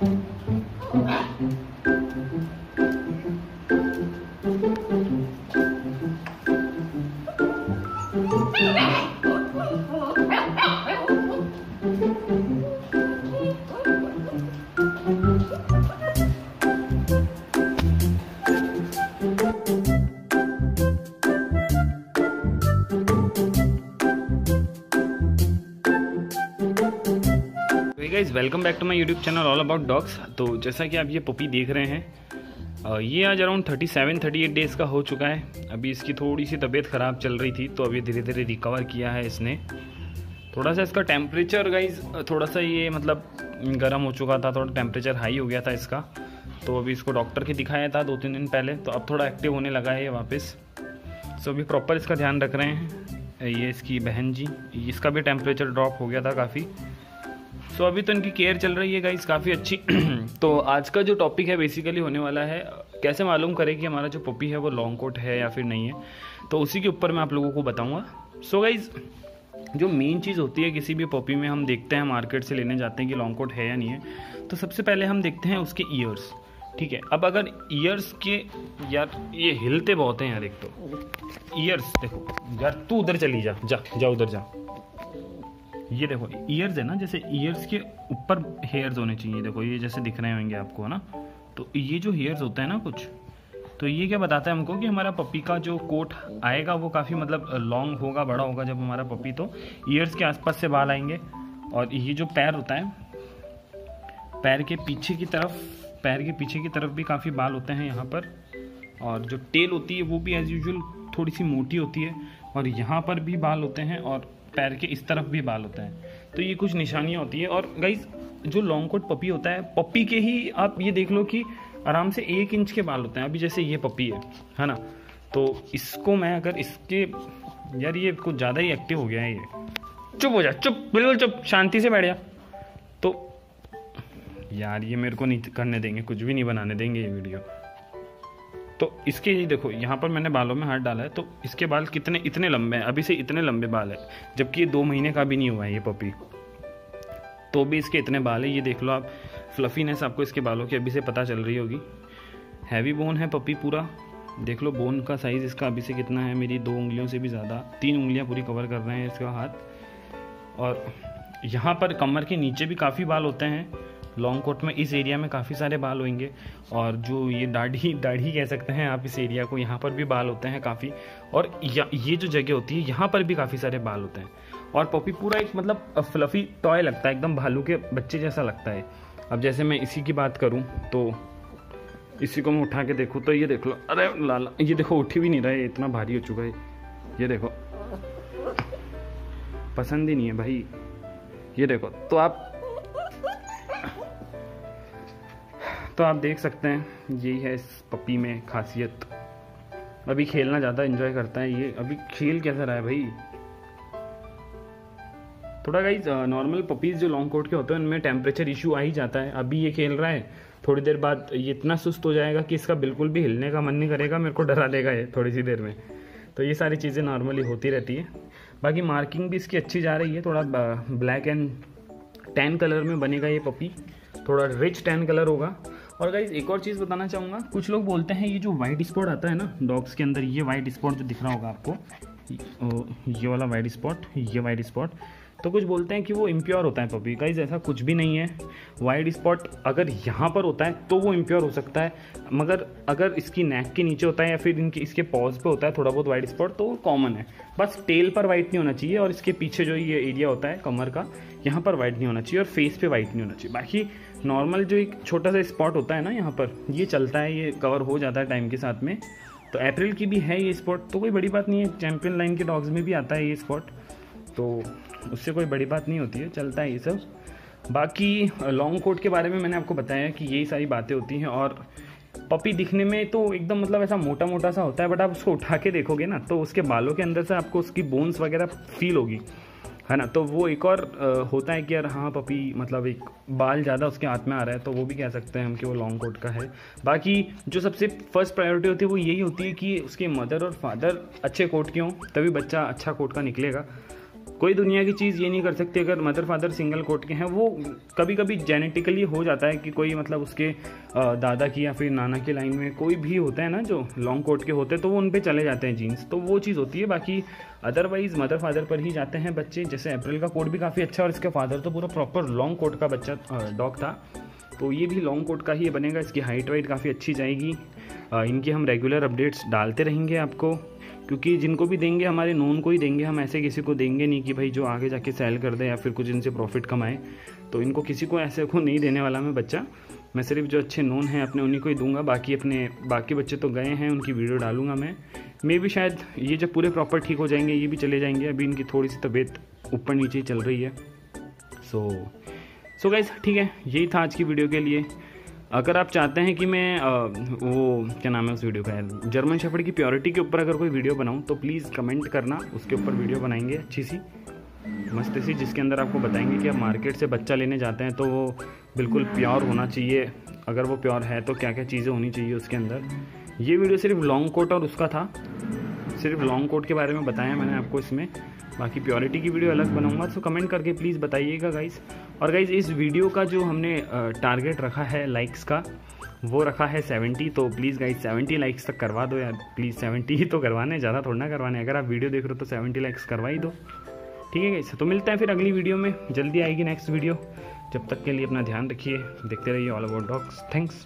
Thank you. Guys welcome back to my YouTube channel all about dogs तो जैसा कि आप ये पपी देख रहे हैं ये आज अराउंड 37 38 डेज़ का हो चुका है। अभी इसकी थोड़ी सी तबीयत ख़राब चल रही थी तो अभी धीरे धीरे रिकवर किया है इसने। थोड़ा सा इसका टेम्परेचर गाइज़ थोड़ा सा ये मतलब गर्म हो चुका था, थोड़ा टेम्परेचर हाई हो गया था इसका। तो अभी इसको डॉक्टर के दिखाया था दो तीन दिन पहले तो अब थोड़ा एक्टिव होने लगा है ये वापस। सो अभी प्रॉपर इसका ध्यान रख रहे हैं, ये इसकी बहन जी। इसका भी टेम्परेचर ड्रॉप हो गया था काफ़ी। सो अभी तो इनकी केयर चल रही है गाइस काफ़ी अच्छी। तो आज का जो टॉपिक है बेसिकली होने वाला है, कैसे मालूम करें कि हमारा जो पपी है, वो लॉन्ग कोट है या फिर नहीं है? तो उसी के ऊपर मैं आप लोगों को बताऊँगा। सो गाइज़ जो मेन चीज़ होती है किसी भी पपी में, हम देखते हैं मार्केट से लेने जाते हैं कि लॉन्ग कोट है या नहीं है। तो सबसे पहले हम देखते हैं उसके ईयर्स ठीक है? अब अगर ईयर्स के, यार, ये हिलते बहुत हैं यार एक तो। ईयर्स देखो, यार, तू उधर चली जा जा जा उधर जा। ये देखो ईयर्स है ना, जैसे ईयर्स के ऊपर हेयर्स होने चाहिए। देखो, ये जैसे दिख रहे होंगे आपको, है ना? तो ये जो हेयर्स होता है ना कुछ तो ये क्या बताता है हमको कि हमारा पपी का जो कोट आएगा, वो काफ़ी मतलब लॉन्ग होगा, बड़ा होगा जब हमारा पपी तो ईयर्स के आसपास से बाल आएँगे। और ये जो पैर होता है, पैर के पीछे की तरफ़, पैर के पीछे की तरफ़ भी काफ़ी बाल होते हैं यहाँ पर। और जो टेल होती है, वो भी एज़ यूजल थोड़ी सी मोटी होती है। और यहाँ पर भी बाल होते हैं और पैर के इस तरफ़ भी बाल होते हैं। तो ये कुछ निशानियाँ होती है और गाइज़ जो लॉन्ग कोट पपी होता है पपी के ही आप ये देख लो कि आराम से एक इंच के बाल होते हैं। अभी जैसे ये पपी है है ना? तो इसको मैं अगर इसके, यार ये कुछ ज़्यादा ही एक्टिव हो गया है ये। चुप हो जा, चुप, बिल्कुल चुप, शांति से बैठ जा। तो यार ये मेरे को नहीं करने देंगे, कुछ भी नहीं बनाने देंगे ये वीडियो तो इसके ही देखो, यहाँ पर मैंने बालों में हाथ डाला है तो इसके बाल कितने, इतने लंबे हैं, अभी से इतने लंबे बाल है, जबकि ये दो महीने का भी नहीं हुआ है ये पपी। तो भी इसके इतने बाल है, ये देख लो आप फ्लफीनेस आपको इसके बालों की अभी से पता चल रही होगी। हैवी बोन है पपी पूरा, देख लो बोन का साइज़ इसका अभी से कितना है, मेरी दो उंगलियों से भी ज़्यादा, तीन उंगलियाँ पूरी कवर कर रहे हैं इसका हाथ। और यहाँ पर कमर के नीचे भी काफ़ी बाल होते हैं लॉन्ग कोट में इस एरिया में काफ़ी सारे बाल होंगे और जो ये दाढ़ी दाढ़ी कह सकते हैं आप इस एरिया को, यहाँ पर भी बाल होते हैं काफ़ी। और ये जो जगह होती है, यहाँ पर भी काफ़ी सारे बाल होते हैं। और पॉपी पूरा एक मतलब फ्लफ़ी टॉय लगता है, एकदम भालू के बच्चे जैसा लगता है। अब जैसे मैं इसी की बात करूँ तो इसी को मैं उठा के देखूँ तो ये देख लो। अरे लाला, ये देखो, उठी भी नहीं रहा है इतना भारी हो चुका है। ये देखो। पसंद ही नहीं है भाई। ये देखो तो आप तो आप देख सकते हैं यही है इस पपी में खासियत। अभी खेलना ज़्यादा इन्जॉय करता है ये। अभी खेल कैसा रहा है भाई? थोड़ा गाइज़ नॉर्मल पपीज़ जो लॉन्ग कोट के होते हैं, उनमें टेम्परेचर इशू आ ही जाता है। अभी ये खेल रहा है। थोड़ी देर बाद ये इतना सुस्त हो जाएगा कि इसका बिल्कुल भी हिलने का मन नहीं करेगा, मेरे को डरा देगा ये थोड़ी सी देर में। तो ये सारी चीज़ें नॉर्मली होती रहती है। बाकी मार्किंग भी इसकी अच्छी जा रही है, थोड़ा ब्लैक एंड टैन कलर में बनेगा ये पपी थोड़ा रिच टैन कलर होगा। और गाइज़ एक और चीज़ बताना चाहूँगा। कुछ लोग बोलते हैं, ये जो वाइट स्पॉट आता है ना डॉग्स के अंदर, ये वाइट स्पॉट जो दिख रहा होगा आपको ये वाला वाइट स्पॉट ये वाइट स्पॉट तो कुछ बोलते हैं कि वो इम्प्योर होता है पपी गाइज़ ऐसा कुछ भी नहीं है। वाइट स्पॉट अगर यहाँ पर होता है तो वो इम्प्योर हो सकता है। मगर अगर इसकी नेक के नीचे होता है या फिर इनके, इसके पॉज पे होता है थोड़ा बहुत वाइट स्पॉट तो वो कॉमन है। बस टेल पर वाइट नहीं होना चाहिए और इसके पीछे जो ये एरिया होता है, कमर का, यहाँ पर वाइट नहीं होना चाहिए और फेस पे वाइट नहीं होना चाहिए। बाकी नॉर्मल जो एक छोटा सा स्पॉट होता है ना यहाँ पर, ये चलता है, ये कवर हो जाता है टाइम के साथ में। तो अप्रैल की भी है ये स्पॉट तो कोई बड़ी बात नहीं है चैम्पियन लाइन के डॉग्स में भी आता है ये स्पॉट तो उससे कोई बड़ी बात नहीं होती है, चलता है ये सब। बाकी लॉन्ग कोट के बारे में मैंने आपको बताया कि यही सारी बातें होती हैं और पपी दिखने में तो एकदम मतलब ऐसा मोटा मोटा सा होता है बट आप उसको उठा के देखोगे ना तो उसके बालों के अंदर से आपको उसकी बोन्स वगैरह फील होगी। है ना? तो वो एक और होता है कि यार हाँ पपी मतलब एक बाल ज़्यादा उसके हाथ में आ रहा है तो वो भी कह सकते हैं हम कि वो लॉन्ग कोट का है। बाकी जो सबसे फ़र्स्ट प्रायोरिटी होती है वो यही होती है कि उसके मदर और फादर अच्छे कोट के हों, तभी बच्चा अच्छा कोट का निकलेगा। कोई दुनिया की चीज़ ये नहीं कर सकती, अगर मदर फादर सिंगल कोट के हैं, वो कभी कभी जेनेटिकली हो जाता है कि कोई मतलब उसके दादा की या फिर नाना की लाइन में कोई भी होता है ना, जो लॉन्ग कोट के होते हैं तो वो उन पर चले जाते हैं जीन्स तो वो चीज़ होती है, बाकी अदरवाइज़ मदर फादर पर ही जाते हैं बच्चे। जैसे अप्रैल का कोट भी काफ़ी अच्छा और इसके फादर तो पूरा प्रॉपर लॉन्ग कोट का बच्चा डॉग था। तो ये भी लॉन्ग कोट का ही बनेगा, इसकी हाइट वाइट काफ़ी अच्छी जाएगी। इनकी हम रेगुलर अपडेट्स डालते रहेंगे आपको। क्योंकि जिनको भी देंगे, हमारे नोन को ही देंगे, हम ऐसे किसी को देंगे नहीं कि भाई जो आगे जाके सेल कर दे या फिर कुछ इनसे प्रॉफिट कमाए। तो इनको किसी को ऐसे को नहीं देने वाला मैं बच्चा। मैं सिर्फ़ जो अच्छे नोन हैं, अपने उन्हीं को ही दूँगा। बाकी अपने, बाकी बच्चे तो गए हैं, उनकी वीडियो डालूँगा मैं। मे भी शायद ये जब पूरे प्रॉपर ठीक हो जाएँगे, ये भी चले जाएँगे। अभी इनकी थोड़ी सी तबीयत ऊपर नीचे चल रही है। सो सो गाइज़ ठीक है, यही था आज की वीडियो के लिए। अगर आप चाहते हैं कि मैं आ, वो क्या नाम है उस वीडियो का है जर्मन शेफर्ड की प्योरिटी के ऊपर अगर कोई वीडियो बनाऊँ तो प्लीज़ कमेंट करना उसके ऊपर वीडियो बनाएँगे अच्छी सी। मस्त सी जिसके अंदर आपको बताएँगे कि आप मार्केट से बच्चा लेने जाते हैं तो वो बिल्कुल प्योर होना चाहिए। अगर वो प्योर है तो क्या क्या चीज़ें होनी चाहिए उसके अंदर। ये वीडियो सिर्फ़ लॉन्ग कोट और उसका था। सिर्फ़ लॉन्ग कोट के बारे में बताया मैंने आपको इसमें। बाकी प्योरिटी की वीडियो अलग बनाऊँगा तो कमेंट करके प्लीज़ बताइएगा गाइस और गाइज़ इस वीडियो का जो हमने टारगेट रखा है लाइक्स का, वो रखा है सेवेंटी तो प्लीज़ गाइज़ सेवेंटी लाइक्स तक करवा दो यार। प्लीज़ सेवेंटी ही तो करवाने ज़्यादा थोड़ा ना करवाने अगर आप वीडियो देख रहे हो तो सेवेंटी लाइक्स करवा ही दो। ठीक है गाइज़ तो मिलता है फिर अगली वीडियो में। जल्दी आएगी नेक्स्ट वीडियो जब तक के लिए अपना ध्यान रखिए। देखते रहिए ऑल अबाउट डॉग्स थैंक्स